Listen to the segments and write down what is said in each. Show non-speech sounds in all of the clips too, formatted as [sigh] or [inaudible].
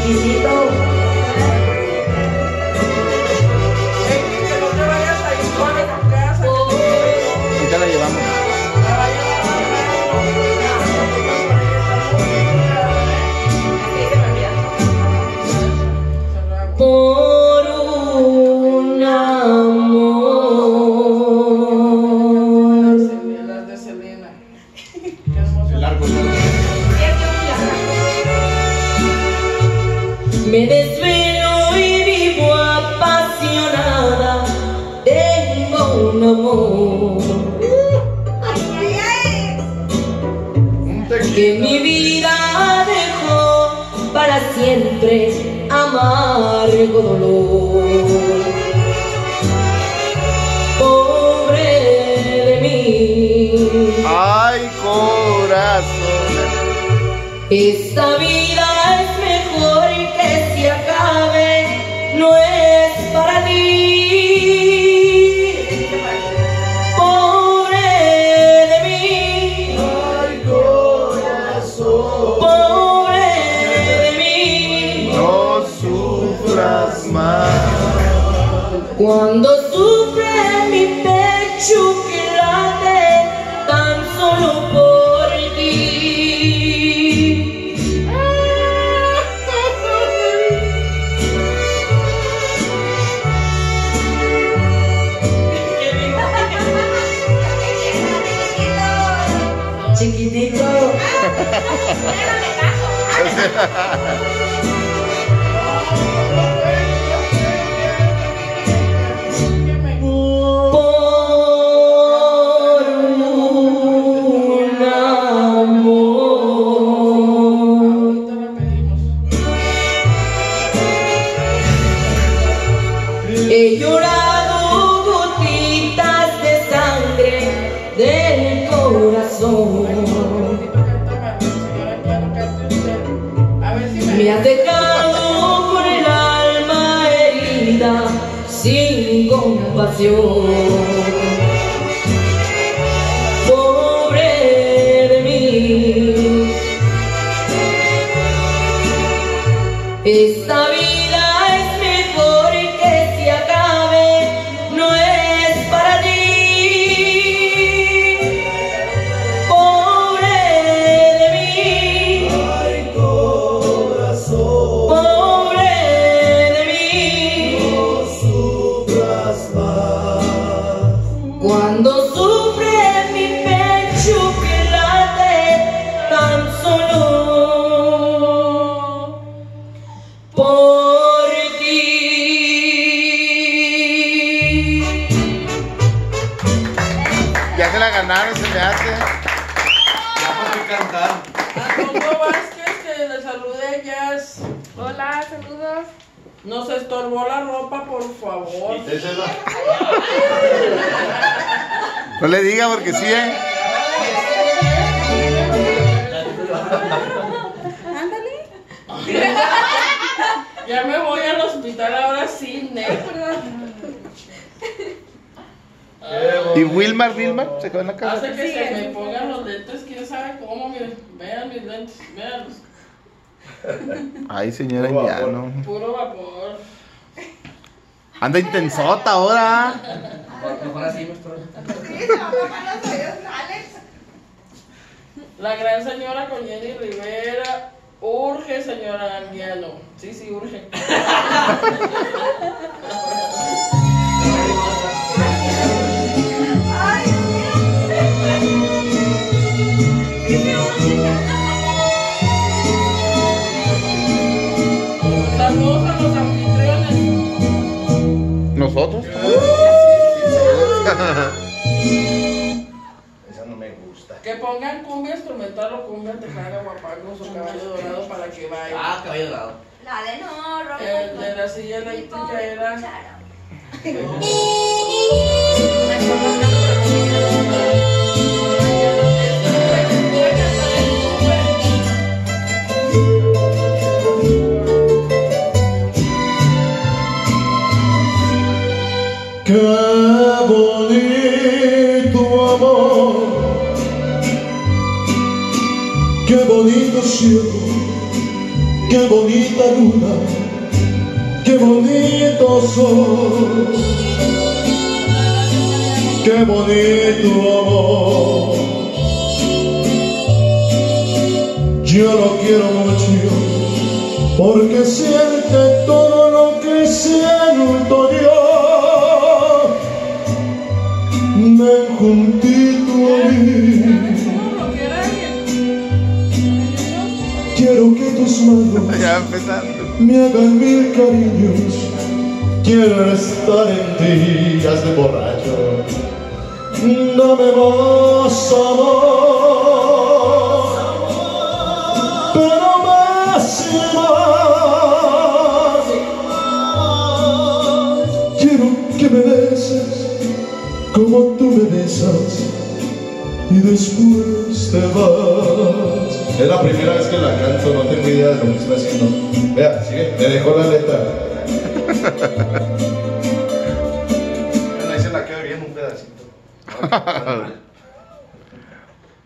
chiquitito. Ey, un amor que mi vida dejó para siempre amargo dolor. Pobre de mí. Ay, corazón. Esta vida Cuando sufre mi Hey, llorar. Me hace. A Tondo Vázquez que le salude a ellas. Hola, saludos. Nos estorbó la ropa, por favor. No le diga porque sí, ¿eh? Ya me voy al hospital ahora sí, ¿ne? ¿Y Wilmar, Wilmar? ¿Se quedó en la casa? Hace que se me pongan los lentes, quién sabe cómo, miren. Vean mis lentes, veanlos. Ay, señora Indiano. Puro vapor. Anda intensota ahora. La gran señora con Jenny Rivera. Urge, señora Anguiano. Sí, sí, urge. [laughs] instrumental o cumbia tejana, guapangos o caballo dorado para que vayan. Ah, caballo dorado. La de no, Roberto. El de la silla eléctrica era. [laughs] cielo, Qué bonita luna, qué bonito sol, qué bonito amor. Yo lo quiero mucho porque siente todo me hagan mil cariños. Quiero estar en ti, hazme borracho. Dame más amor, pero más y más. Quiero que me beses como tú me besas y después te vas. Es la primera vez que la canto, no tengo idea de lo que estoy haciendo. Vea, sigue, me dejó la letra. Bueno, ahí se la queda bien un pedacito.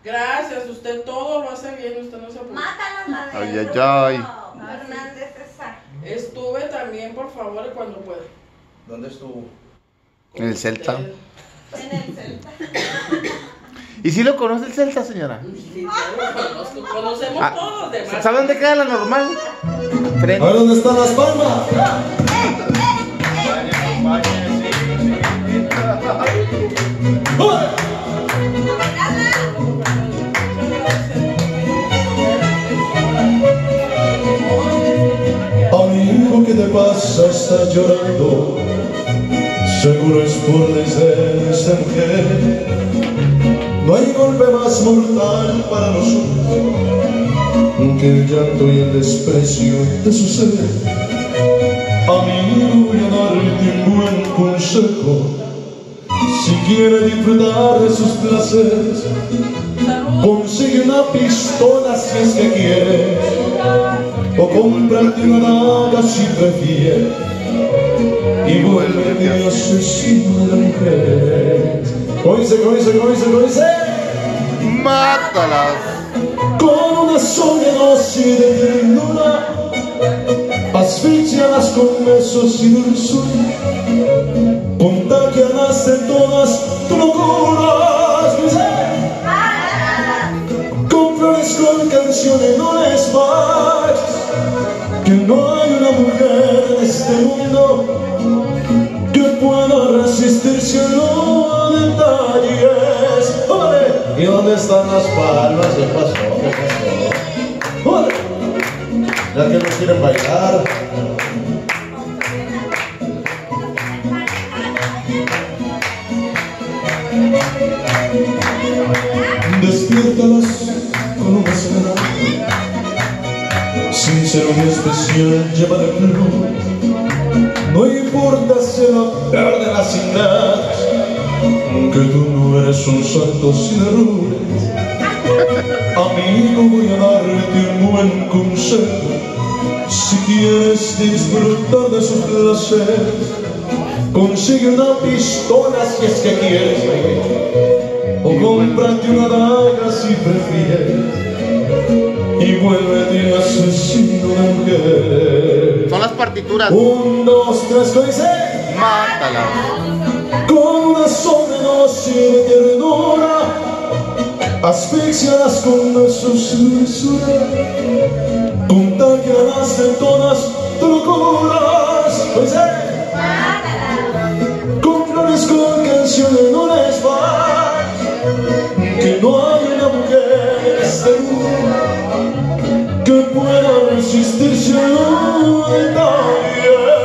Gracias, usted todo lo hace bien, usted no se preocupe. Mátanos la de Ay, ay, ay. Hernández esa. Estuve también, por favor, cuando pueda. ¿Dónde estuvo? En el Celta. En el Celta. ¿Y si lo conoce el Celta, señora? Sí, claro, conozco- Conocemos Ah, todos demás. ¿Sabe dónde queda la normal? A Frente. ver, ¿dónde están las palmas? Amigo, ¿qué te pasa? Estás llorando. Seguro es por desdén hay golpe más mortal para nosotros que el llanto y el desprecio de su ser. Amigo, voy a darte un buen consejo. Si quiere disfrutar de sus placeres, consigue una pistola si es que quiere, o cómprate una daga si prefiere, y vuélvete asesino de la mujer. ¿Cómo dice, cómo dice, cómo dice, cómo dice? Mátalas. con una sola dosis de ternura, asfixiadas con besos y dulzura, contagiadas de todas tus locuras. Dice, Con flores, con canciones, no les falles, que no hay una mujer en este mundo que pueda resistirse a los detalles. ¡Órale! ¿Y dónde están las palmas? ¿Qué pasó? ¿Qué pasó? ¡Órale! Ya que no quieren bailar. Despiértalas con una cena. Sincero y especial, flor. No importa si la perderás sin nada, que tú no eres un santo sin errores. Amigo, voy a darte un buen consejo. Si quieres disfrutar de sus placeres, consigue una pistola si es que quieres, o cómprate una daga si prefieres, y vuélvete asesino de mujeres. Son las partituras. Un, dos, tres, ¿cómo dice? Mátalas. Una sobredosis de ternura, asfixiadas con besos y dulzura, contagiadas de todas locuras. ¿Cómo dice? Con flores, con canciones, no les va, que no hay una mujer en este que pueda resistirse a detalles.